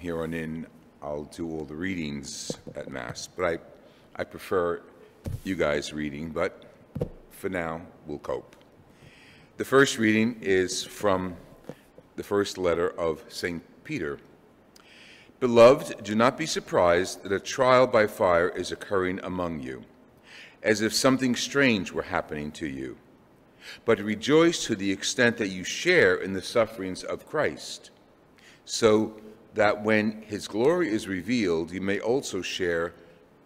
here on in, I'll do all the readings at Mass, but I, I prefer you guys reading, but for now, we'll cope. The first reading is from the first letter of St. Peter. Beloved, do not be surprised that a trial by fire is occurring among you, as if something strange were happening to you. But rejoice to the extent that you share in the sufferings of Christ, so that when his glory is revealed, you may also share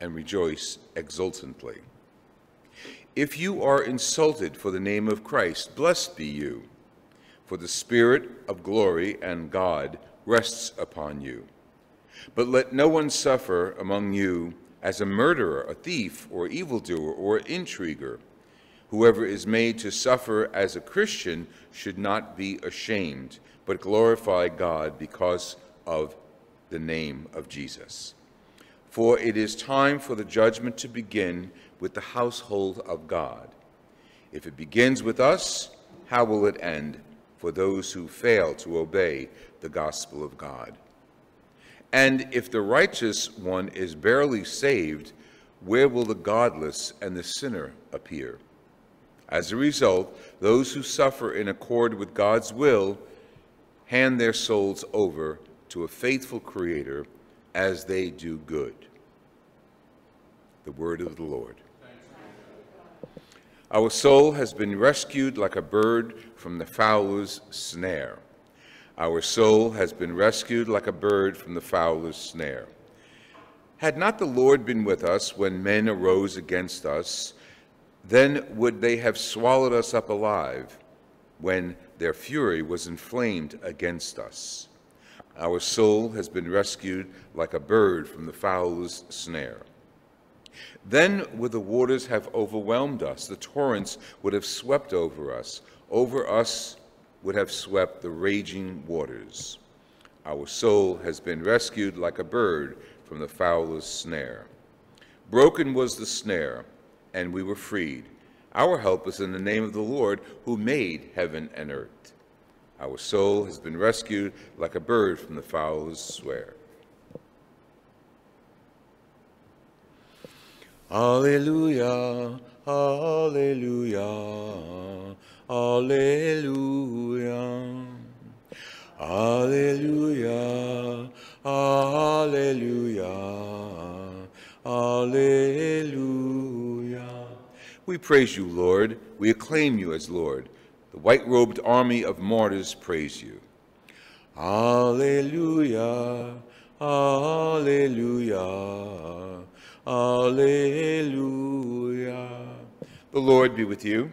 and rejoice exultantly. If you are insulted for the name of Christ, blessed be you, for the Spirit of glory and God rests upon you. But let no one suffer among you as a murderer, a thief, or evildoer, or intriguer. Whoever is made to suffer as a Christian should not be ashamed, but glorify God because of the name of Jesus. For it is time for the judgment to begin with the household of God. If it begins with us, how will it end for those who fail to obey the gospel of God? And if the righteous one is barely saved, where will the godless and the sinner appear? As a result, those who suffer in accord with God's will hand their souls over to a faithful Creator as they do good. The word of the Lord. Our soul has been rescued like a bird from the fowler's snare. Our soul has been rescued like a bird from the fowler's snare. Had not the Lord been with us when men arose against us, then would they have swallowed us up alive when their fury was inflamed against us. Our soul has been rescued like a bird from the fowler's snare. Then would the waters have overwhelmed us, the torrents would have swept over us, over us would have swept the raging waters. Our soul has been rescued like a bird from the fowler's snare. Broken was the snare, and we were freed. Our help is in the name of the Lord who made heaven and earth. Our soul has been rescued like a bird from the fowler's snare. Alleluia, Alleluia, Alleluia, Alleluia, Alleluia, Alleluia. We praise you, Lord. We acclaim you as Lord. The white-robed army of martyrs praise you. Alleluia, Alleluia, Alleluia. The Lord be with you.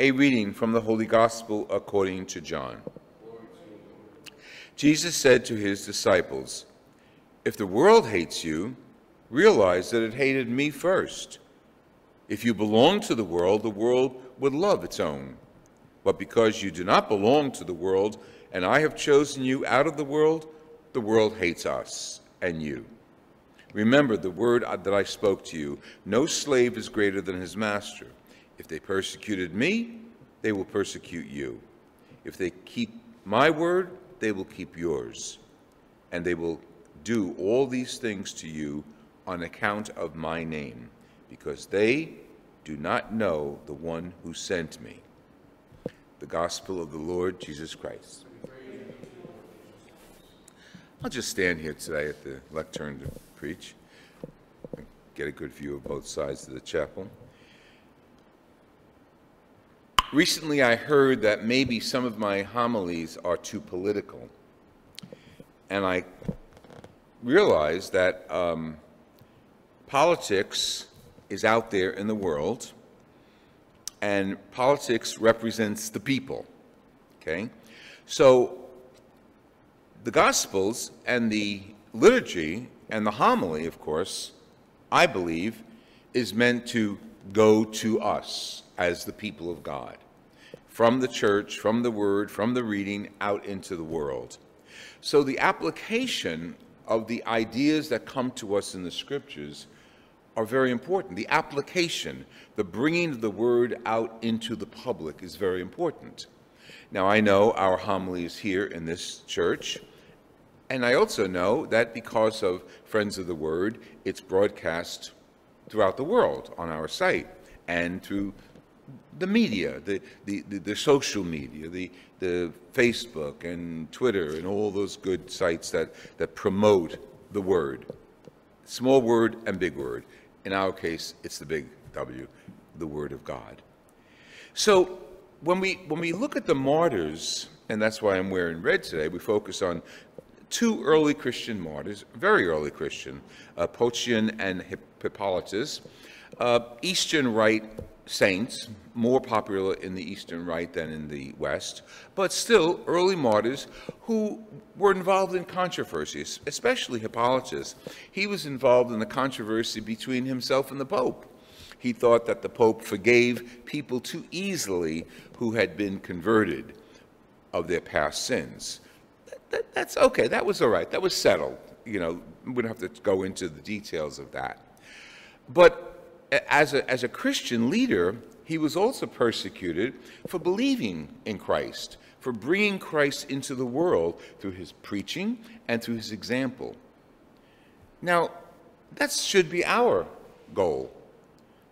A reading from the Holy Gospel according to John. Jesus said to his disciples, If the world hates you, realize that it hated me first. If you belong to the world, the world would love its own. But because you do not belong to the world, and I have chosen you out of the world, the world hates us and you. Remember the word that I spoke to you no slave is greater than his master. If they persecuted me, they will persecute you. If they keep my word, they will keep yours. And they will do all these things to you on account of my name, because they do not know the one who sent me the gospel of the Lord Jesus Christ. I'll just stand here today at the lectern to preach, and get a good view of both sides of the chapel. Recently, I heard that maybe some of my homilies are too political. And I realized that um, politics is out there in the world, and politics represents the people. Okay? So the Gospels and the liturgy and the homily, of course, I believe, is meant to go to us as the people of God. From the church, from the word, from the reading, out into the world. So the application of the ideas that come to us in the scriptures are very important. The application, the bringing of the word out into the public is very important. Now, I know our homily is here in this church, And I also know that because of Friends of the Word, it's broadcast throughout the world on our site and through the media, the, the, the, the, social media, the, the Facebook and Twitter and all those good sites that, that promote the word. Small word and big word. In our case, it's the big W, the Word of God. So when we, when we look at the martyrs, and that's why I'm wearing red today, we focus on two early Christian martyrs, very early Christian, uh, and Hippolytus, uh, Eastern Rite saints, more popular in the Eastern Rite than in the West, but still early martyrs who were involved in controversies, especially Hippolytus. He was involved in the controversy between himself and the Pope. He thought that the Pope forgave people too easily who had been converted of their past sins. That, that, that's okay, that was all right, that was settled. You know, we don't have to go into the details of that. But as a, as a Christian leader, he was also persecuted for believing in Christ, for bringing Christ into the world through his preaching and through his example. Now, that should be our goal.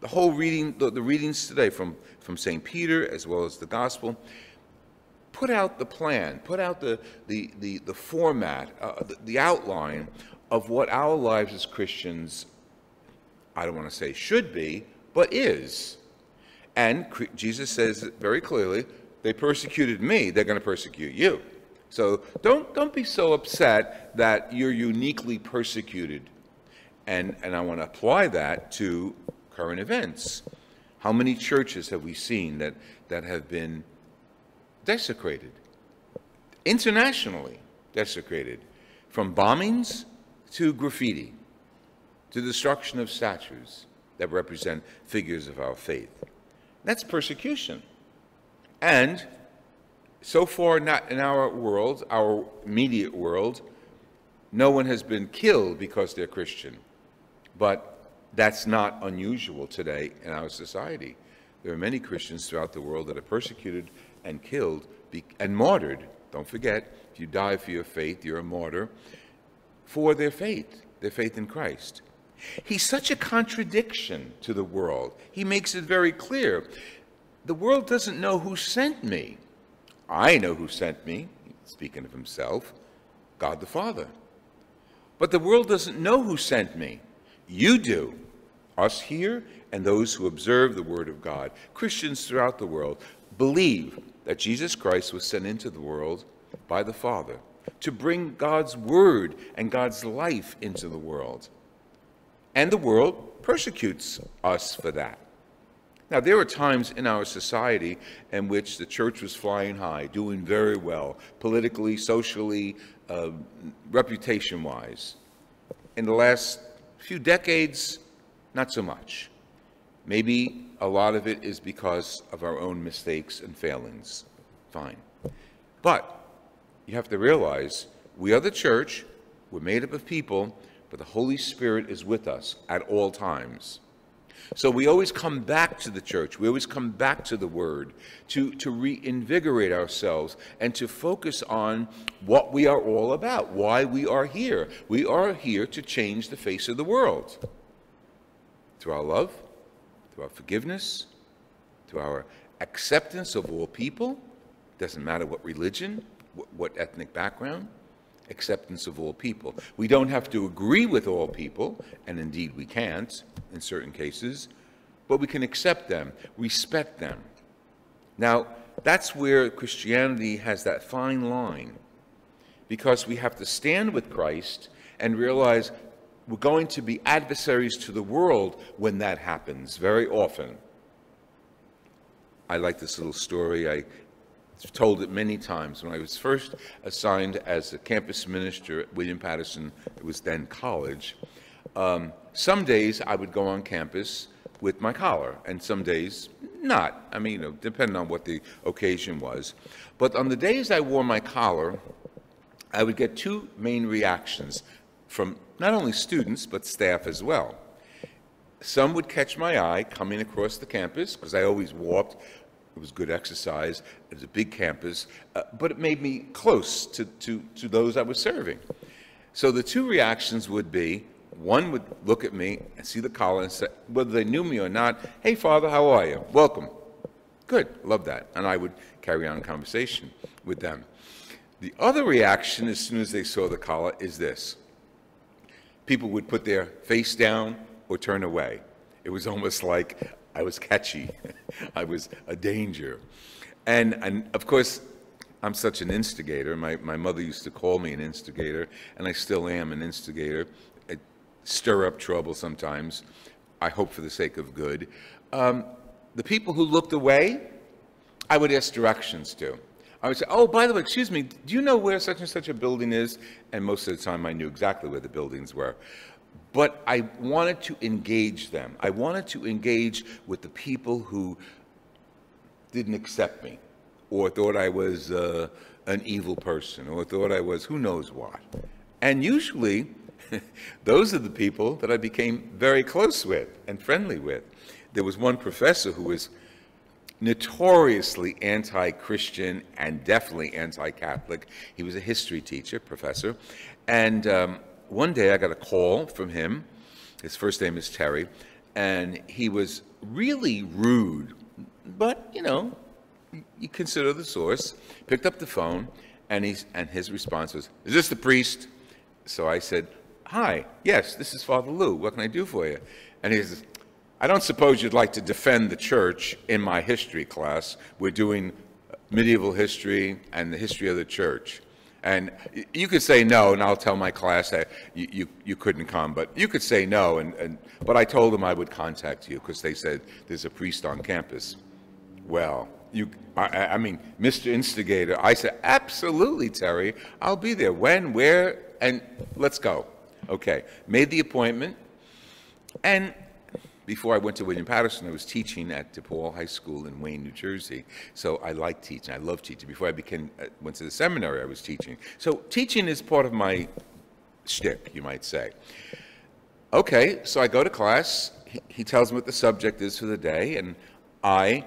The whole reading, the, the readings today from, from St. Peter as well as the gospel, put out the plan, put out the, the, the, the format, uh, the, the outline of what our lives as Christians I don't want to say should be, but is. And Jesus says very clearly, they persecuted me, they're going to persecute you. So don't, don't be so upset that you're uniquely persecuted. And, and I want to apply that to current events. How many churches have we seen that, that have been desecrated? Internationally desecrated. From bombings to graffiti to the destruction of statues that represent figures of our faith. That's persecution. And so far, not in our world, our immediate world, no one has been killed because they're Christian. But that's not unusual today in our society. There are many Christians throughout the world that are persecuted and killed and martyred. Don't forget, if you die for your faith, you're a martyr for their faith, their faith in Christ. He's such a contradiction to the world. He makes it very clear. The world doesn't know who sent me. I know who sent me, speaking of himself, God the Father. But the world doesn't know who sent me. You do. Us here and those who observe the Word of God, Christians throughout the world, believe that Jesus Christ was sent into the world by the Father to bring God's Word and God's life into the world. And the world persecutes us for that. Now, there were times in our society in which the church was flying high, doing very well, politically, socially, uh, reputation wise. In the last few decades, not so much. Maybe a lot of it is because of our own mistakes and failings. Fine. But you have to realize we are the church, we're made up of people but the Holy Spirit is with us at all times. So we always come back to the church. We always come back to the Word to, to reinvigorate ourselves and to focus on what we are all about, why we are here. We are here to change the face of the world through our love, through our forgiveness, through our acceptance of all people. Doesn't matter what religion, what, what ethnic background acceptance of all people. We don't have to agree with all people, and indeed we can't in certain cases, but we can accept them, respect them. Now, that's where Christianity has that fine line, because we have to stand with Christ and realize we're going to be adversaries to the world when that happens very often. I like this little story. I I've told it many times. When I was first assigned as a campus minister at William Paterson, it was then college, um, some days I would go on campus with my collar, and some days not. I mean, you know, depending on what the occasion was. But on the days I wore my collar, I would get two main reactions from not only students, but staff as well. Some would catch my eye coming across the campus, because I always walked it was good exercise. It was a big campus, uh, but it made me close to, to, to those I was serving. So the two reactions would be one would look at me and see the collar and say, whether they knew me or not, hey, Father, how are you? Welcome. Good, love that. And I would carry on conversation with them. The other reaction, as soon as they saw the collar, is this people would put their face down or turn away. It was almost like I was catchy, I was a danger. And, and of course, I'm such an instigator. My, my mother used to call me an instigator, and I still am an instigator. I stir up trouble sometimes, I hope for the sake of good. Um, the people who looked away, I would ask directions to. I would say, oh, by the way, excuse me, do you know where such and such a building is? And most of the time I knew exactly where the buildings were. But I wanted to engage them. I wanted to engage with the people who didn't accept me or thought I was uh, an evil person or thought I was who knows what. And usually, those are the people that I became very close with and friendly with. There was one professor who was notoriously anti Christian and definitely anti Catholic. He was a history teacher, professor. And um, one day I got a call from him. His first name is Terry. And he was really rude, but, you know, you consider the source. Picked up the phone, and, he's, and his response was, Is this the priest? So I said, Hi, yes, this is Father Lou. What can I do for you? And he says, I don't suppose you'd like to defend the church in my history class. We're doing medieval history and the history of the church. And you could say no, and I'll tell my class that you, you, you couldn't come. But you could say no, and, and, but I told them I would contact you because they said there's a priest on campus. Well, you, I, I mean, Mr. Instigator, I said, absolutely, Terry, I'll be there. When, where, and let's go. Okay, made the appointment, and before I went to William Paterson, I was teaching at DePaul High School in Wayne, New Jersey. So I like teaching. I love teaching. Before I became, uh, went to the seminary, I was teaching. So teaching is part of my shtick, you might say. Okay, so I go to class. He, he tells me what the subject is for the day, and I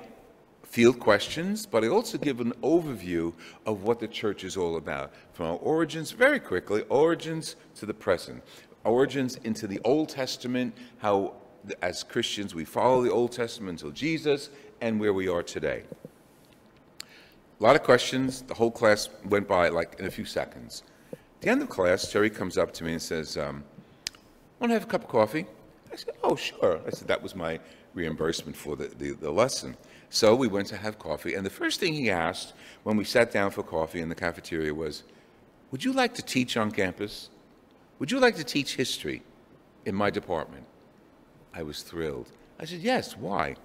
field questions, but I also give an overview of what the church is all about. From our origins, very quickly, origins to the present. Origins into the Old Testament, how as Christians we follow the Old Testament until Jesus, and where we are today. A lot of questions. The whole class went by like in a few seconds. At the end of class, Terry comes up to me and says, um, want to have a cup of coffee? I said, oh, sure. I said, that was my reimbursement for the, the, the lesson. So we went to have coffee, and the first thing he asked when we sat down for coffee in the cafeteria was, Would you like to teach on campus? Would you like to teach history in my department? I was thrilled. I said, Yes, why?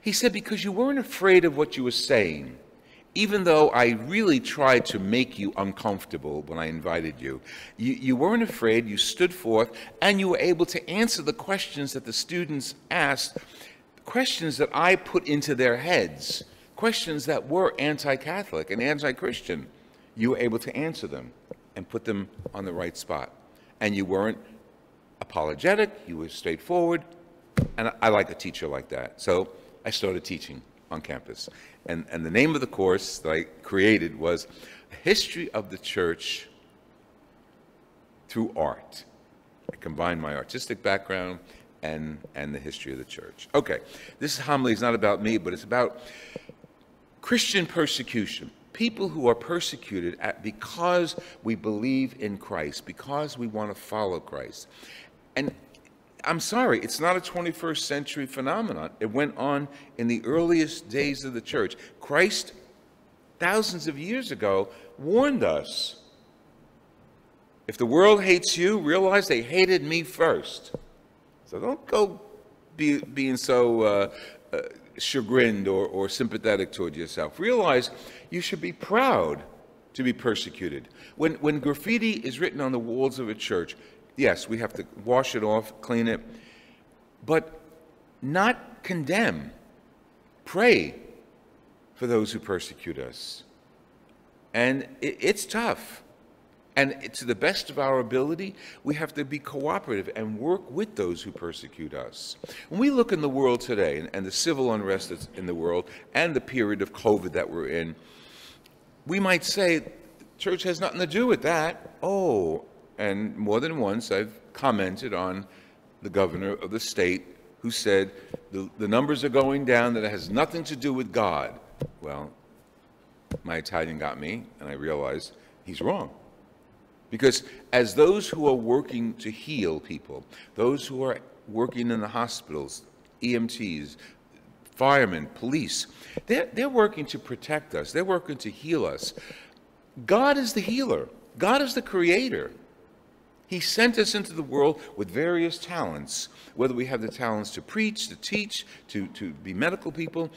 He said, Because you weren't afraid of what you were saying. Even though I really tried to make you uncomfortable when I invited you, you, you weren't afraid, you stood forth, and you were able to answer the questions that the students asked questions that I put into their heads, questions that were anti Catholic and anti Christian, you were able to answer them and put them on the right spot. And you weren't apologetic, you were straightforward. And I like a teacher like that. So I started teaching on campus. And, and the name of the course that I created was History of the Church Through Art. I combined my artistic background and, and the history of the church. Okay, this homily is not about me, but it's about Christian persecution. People who are persecuted at, because we believe in Christ, because we want to follow Christ. And I'm sorry, it's not a 21st century phenomenon. It went on in the earliest days of the church. Christ, thousands of years ago, warned us if the world hates you, realize they hated me first. So don't go be, being so uh, uh, chagrined or, or sympathetic toward yourself. Realize you should be proud to be persecuted. When, when graffiti is written on the walls of a church, yes, we have to wash it off, clean it, but not condemn. Pray for those who persecute us. And it, it's tough. And to the best of our ability, we have to be cooperative and work with those who persecute us. When we look in the world today and, and the civil unrest that's in the world and the period of COVID that we're in, we might say, church has nothing to do with that. Oh, and more than once I've commented on the governor of the state who said the, the numbers are going down, that it has nothing to do with God. Well, my Italian got me, and I realized he's wrong. Because as those who are working to heal people, those who are working in the hospitals, EMTs, firemen, police, they're, they're working to protect us, they're working to heal us. God is the healer, God is the creator. He sent us into the world with various talents, whether we have the talents to preach, to teach, to, to be medical people.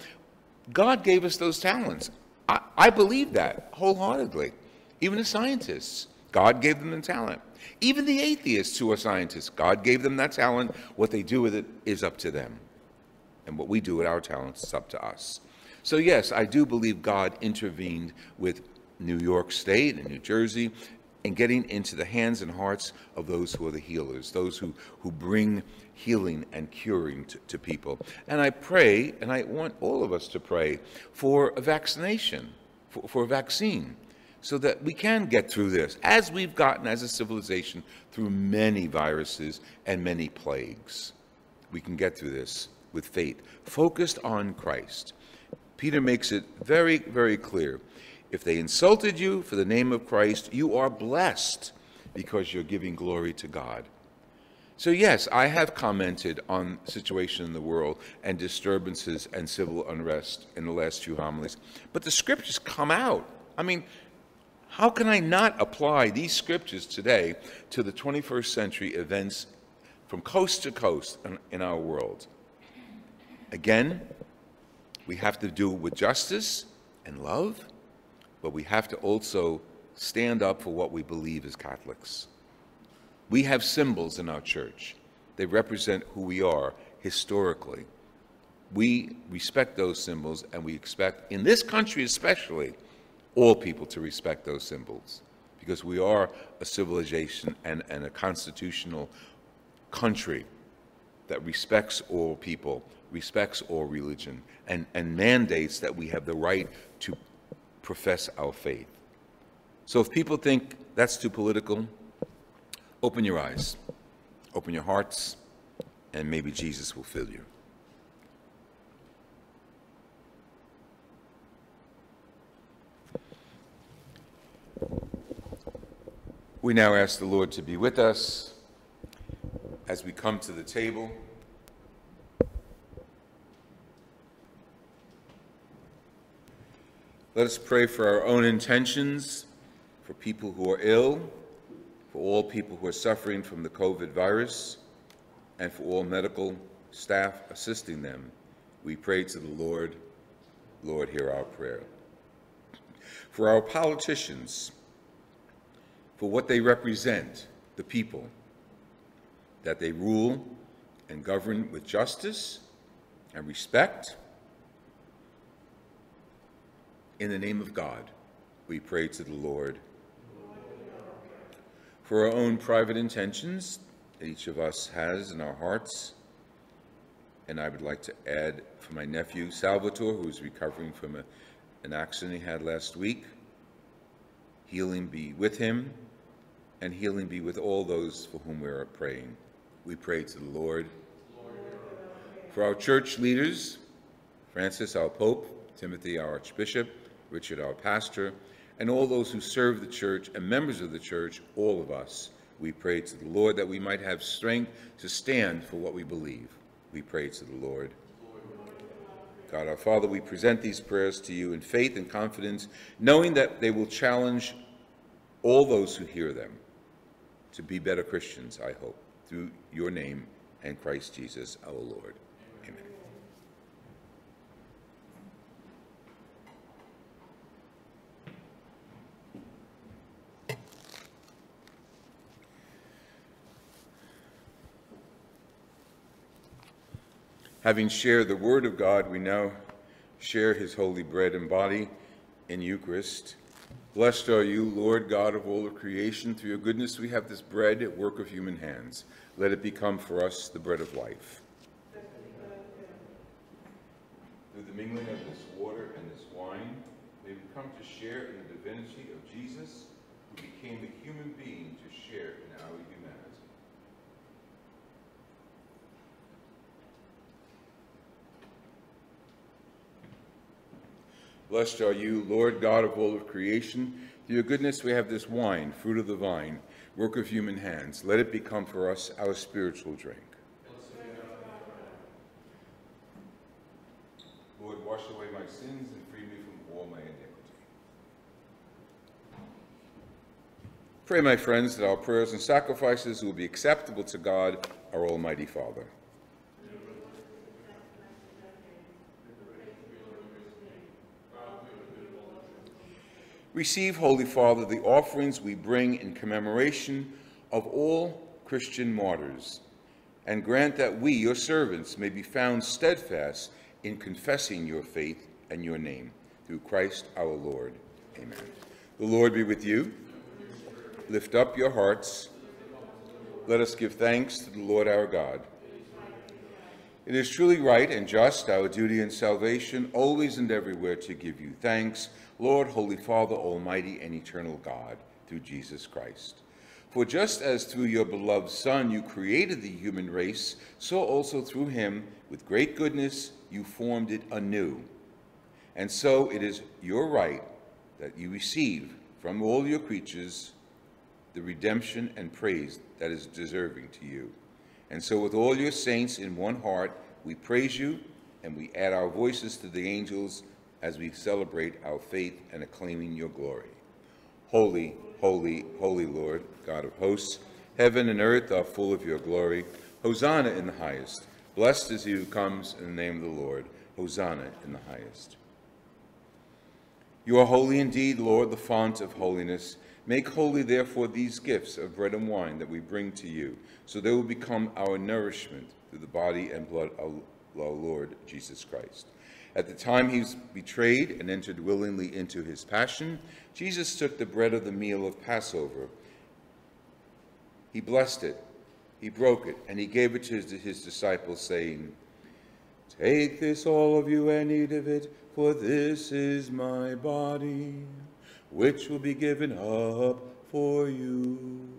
God gave us those talents. I, I believe that wholeheartedly. Even the scientists, God gave them the talent. Even the atheists who are scientists, God gave them that talent. What they do with it is up to them. And what we do with our talents is up to us. So, yes, I do believe God intervened with New York State and New Jersey and getting into the hands and hearts of those who are the healers, those who, who bring healing and curing to, to people. And I pray, and I want all of us to pray for a vaccination, for, for a vaccine, so that we can get through this, as we've gotten as a civilization through many viruses and many plagues. We can get through this with faith, focused on Christ. Peter makes it very, very clear if they insulted you for the name of Christ, you are blessed because you're giving glory to God. So yes, I have commented on situation in the world and disturbances and civil unrest in the last few homilies, but the scriptures come out. I mean, how can I not apply these scriptures today to the 21st century events from coast to coast in, in our world? Again, we have to do with justice and love but we have to also stand up for what we believe as Catholics. We have symbols in our church. They represent who we are historically. We respect those symbols, and we expect, in this country especially, all people to respect those symbols because we are a civilization and, and a constitutional country that respects all people, respects all religion, and, and mandates that we have the right to profess our faith. So if people think that's too political, open your eyes, open your hearts, and maybe Jesus will fill you. We now ask the Lord to be with us as we come to the table. Let us pray for our own intentions, for people who are ill, for all people who are suffering from the COVID virus, and for all medical staff assisting them. We pray to the Lord. Lord, hear our prayer. For our politicians, for what they represent, the people, that they rule and govern with justice and respect in the name of God, we pray to the Lord. For our own private intentions that each of us has in our hearts, and I would like to add for my nephew Salvatore, who is recovering from a, an accident he had last week. Healing be with him, and healing be with all those for whom we are praying. We pray to the Lord. For our church leaders, Francis, our Pope, Timothy, our Archbishop, Richard, our pastor, and all those who serve the church and members of the church, all of us, we pray to the Lord that we might have strength to stand for what we believe. We pray to the Lord. God our Father, we present these prayers to you in faith and confidence, knowing that they will challenge all those who hear them to be better Christians, I hope, through your name and Christ Jesus our Lord. Having shared the Word of God, we now share his holy bread and body in Eucharist. Blessed are you, Lord God of all of creation. Through your goodness we have this bread at work of human hands. Let it become for us the bread of life. Through the mingling of this water and this wine, may we come to share in the divinity of Jesus, who became a human being to share in our humanity. Blessed are you, Lord God of all of creation. Through your goodness we have this wine, fruit of the vine, work of human hands. Let it become for us our spiritual drink. Lord, wash away my sins and free me from all my iniquity. Pray, my friends, that our prayers and sacrifices will be acceptable to God, our Almighty Father. Receive, Holy Father, the offerings we bring in commemoration of all Christian martyrs, and grant that we, your servants, may be found steadfast in confessing your faith and your name. Through Christ our Lord. Amen. The Lord be with you. Lift up your hearts. Let us give thanks to the Lord our God. It is truly right and just, our duty and salvation, always and everywhere to give you thanks, Lord, Holy Father, Almighty and eternal God, through Jesus Christ. For just as through your beloved Son you created the human race, so also through him, with great goodness, you formed it anew. And so it is your right that you receive from all your creatures the redemption and praise that is deserving to you. And so with all your saints in one heart, we praise you and we add our voices to the angels as we celebrate our faith and acclaiming your glory. Holy, holy, holy Lord, God of hosts, heaven and earth are full of your glory. Hosanna in the highest. Blessed is he who comes in the name of the Lord. Hosanna in the highest. You are holy indeed, Lord, the font of holiness. Make holy, therefore, these gifts of bread and wine that we bring to you, so they will become our nourishment through the body and blood of our Lord Jesus Christ. At the time he was betrayed and entered willingly into his passion, Jesus took the bread of the meal of Passover. He blessed it, he broke it, and he gave it to his, disciples, saying, Take this, all of you, and eat of it, for this is my body, which will be given up for you.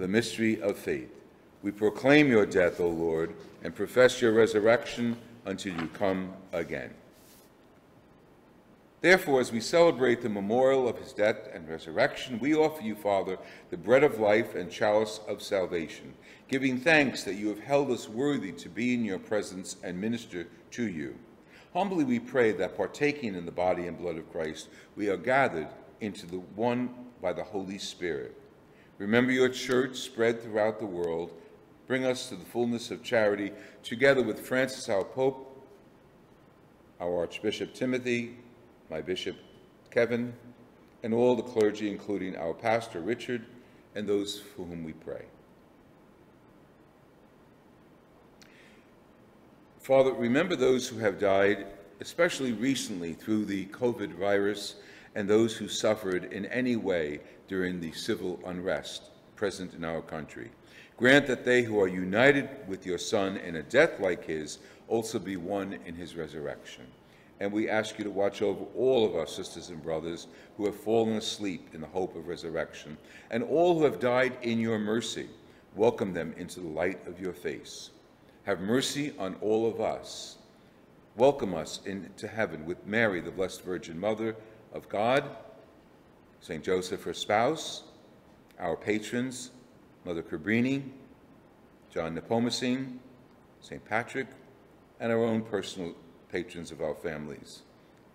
The mystery of faith. We proclaim your death, O Lord, and profess your resurrection until you come again. Therefore, as we celebrate the memorial of his death and resurrection, we offer you, Father, the bread of life and chalice of salvation, giving thanks that you have held us worthy to be in your presence and minister to you. Humbly we pray that partaking in the body and blood of Christ, we are gathered into the one by the Holy Spirit. Remember your church spread throughout the world. Bring us to the fullness of charity, together with Francis, our Pope, our Archbishop Timothy, my Bishop Kevin, and all the clergy, including our Pastor Richard, and those for whom we pray. Father, remember those who have died, especially recently through the COVID virus, and those who suffered in any way during the civil unrest present in our country. Grant that they who are united with your Son in a death like his also be one in his resurrection. And we ask you to watch over all of our sisters and brothers who have fallen asleep in the hope of resurrection, and all who have died in your mercy. Welcome them into the light of your face. Have mercy on all of us. Welcome us into heaven with Mary, the Blessed Virgin Mother of God, St. Joseph, her spouse, our patrons, Mother Cabrini, John Nepomucene, St. Patrick, and our own personal patrons of our families,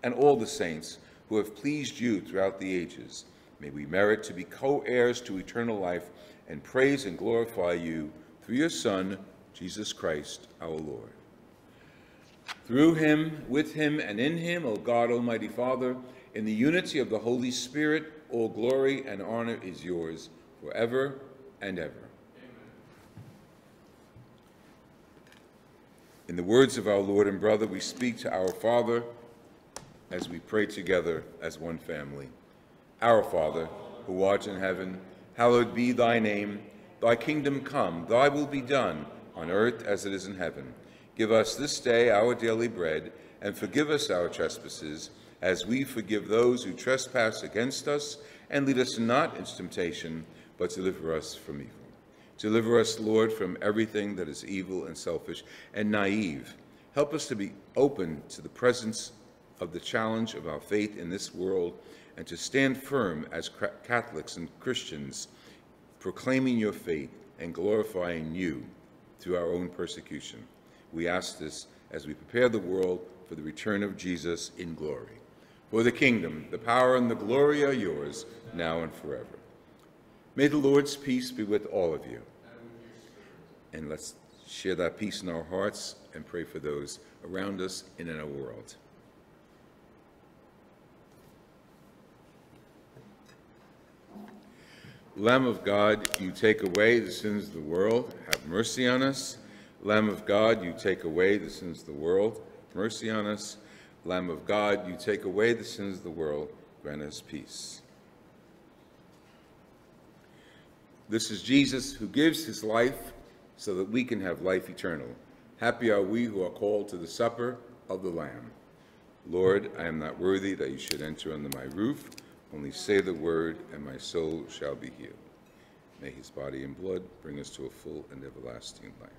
and all the saints who have pleased you throughout the ages. May we merit to be co-heirs to eternal life and praise and glorify you through your Son, Jesus Christ our Lord. Through him, with him, and in him, O God, Almighty Father, in the unity of the Holy Spirit, all glory and honor is yours forever and ever. In the words of our Lord and brother, we speak to our Father as we pray together as one family. Our Father, who art in heaven, hallowed be thy name. Thy kingdom come, thy will be done, on earth as it is in heaven. Give us this day our daily bread, and forgive us our trespasses, as we forgive those who trespass against us. And lead us not into temptation, but deliver us from evil. Deliver us, Lord, from everything that is evil and selfish and naive. Help us to be open to the presence of the challenge of our faith in this world and to stand firm as Catholics and Christians, proclaiming your faith and glorifying you through our own persecution. We ask this as we prepare the world for the return of Jesus in glory. For the kingdom, the power, and the glory are yours, now and forever. May the Lord's peace be with all of you. And let's share that peace in our hearts and pray for those around us and in our world. Lamb of God, you take away the sins of the world, have mercy on us. Lamb of God, you take away the sins of the world, mercy on us. Lamb of God, you take away the sins of the world, grant us peace. This is Jesus who gives his life so that we can have life eternal. Happy are we who are called to the supper of the Lamb. Lord, I am not worthy that you should enter under my roof. Only say the word, and my soul shall be healed. May his body and blood bring us to a full and everlasting life.